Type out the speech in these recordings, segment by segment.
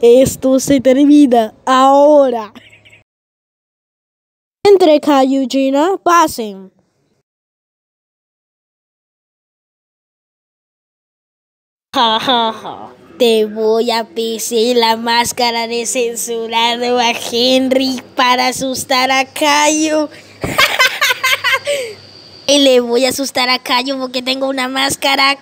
Esto se termina ahora. Entre Caillou y Gina, pasen. Ja, ja, ja. Te voy a pisar la máscara de censurado a Henry para asustar a Cayo. y le voy a asustar a Cayo porque tengo una máscara.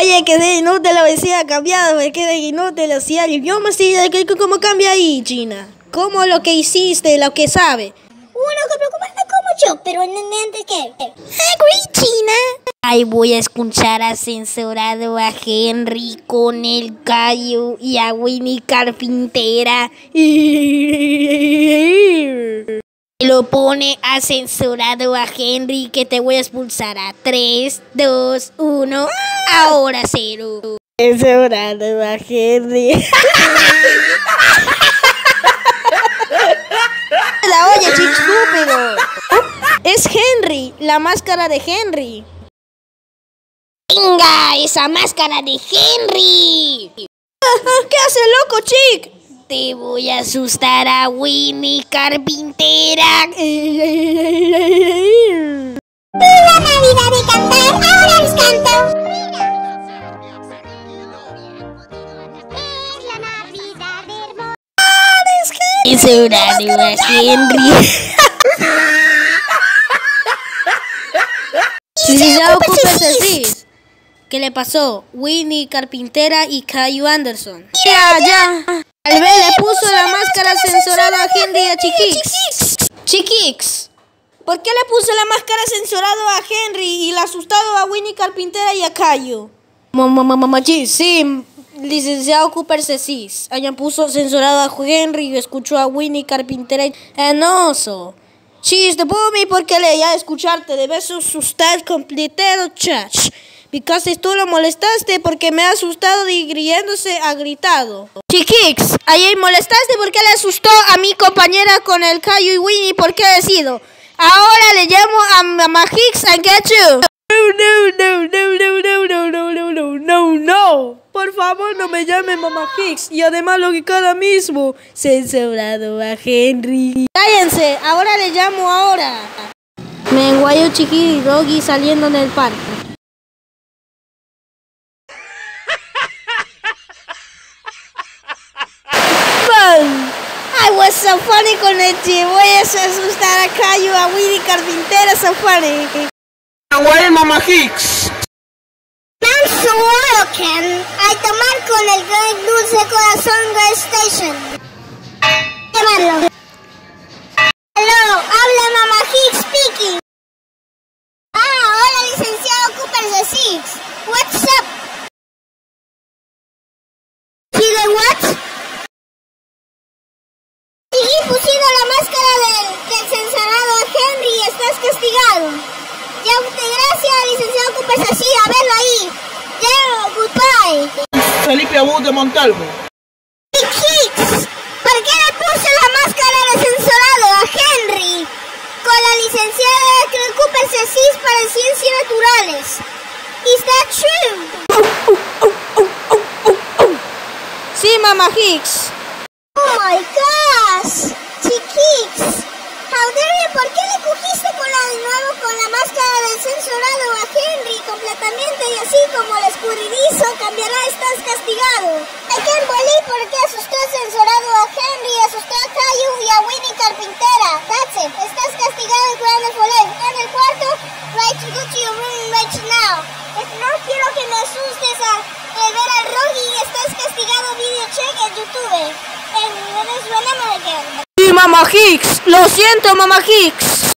Oye, que de inútil la decía cambiado, me quedé inútil, hacía el idioma, sí, ¿cómo cambia ahí, Gina? ¿Cómo lo que hiciste, lo que sabe? Uno que preocupa como yo, pero antes que. Agree, Gina. Ay, voy a escuchar a censurado a Henry con el gallo y a Winnie Carpintera. Lo pone a censurado a Henry que te voy a expulsar a 3, 2, 1, ahora cero. Censurado a Henry. La oye, chico estúpido. Es Henry, la máscara de Henry. ¡Venga, esa máscara de Henry! ¿Qué hace loco, chic? Te voy a asustar a Winnie Carpintera. ¡Viva Navidad de cantar! ¡Ahora les canto! Es la Navidad hermosa. Es horario a Henry. Si ya ocupa ese ¿Qué le pasó? Winnie Carpintera y Caillou Anderson. Ya, ya. Al ver le puso la máscara censurada a Henry y a Chiquix. Chiquix. ¿Por qué le puso la máscara censurada a Henry y la asustado a Winnie Carpintera y a Caillou? Mamá, mamá, mamá, sí, licenciado Cooper Cecis. Allá puso censurado a Henry y escuchó a Winnie Carpintera y Enoso. She's the boomy porque le ya escucharte debes asustar completero chach. Because tú lo molestaste porque me ha asustado y riéndose ha gritado. Chiquix, ahí molestaste porque le asustó a mi compañera con el Cayo y Winnie porque ha decido. Ahora le llamo a Mama Hicks and get you. No, no, no, no, no, no, no, no, no, no, no. Por favor, no me llame Mama Hicks. Y además lo que cada mismo. Censurado a Henry. Cállense, ahora le llamo ahora. Me enguayo chiqui y Doggy saliendo en el parque. I was so funny con el Voy a asustar a Cayo, a Willy Carpintera, so funny. Hawaii Mama Hicks. Tan Ken. a tomar con el gran dulce corazón Gas Station. Llamarlo. Hello, habla Mama Hicks speaking. Ah, hola licenciado Cooper de Six. What's up? ¿Pide what? Seguí pusiendo la máscara del, del censurado a Henry y estás castigado. Ya, gracias, licenciado Cooper así, a verlo ahí. Yeah, goodbye. Felipe Abud de Montalvo. Hicks, ¿por qué le puse la máscara de censurado a Henry? Con la licenciada Cooper Cecis para Ciencias Naturales. Is that true? Sí, mamá Hicks. Oh my gosh, chiquix. ¿por qué le cogiste con la, de nuevo con la máscara del censurado a Henry completamente y así como el escurridizo cambiará, estás castigado? I can't believe por qué asustó el censurado a Henry, asustó a Caillou y a Winnie Carpintera. That's it. Estás castigado en Grand Follet. En el cuarto, right go to your room right now. No quiero que me asustes a, ver al Rogi y estás castigado video check en YouTube. En Venezuela, again. Mamá Hicks. Lo siento, Mamá Hicks.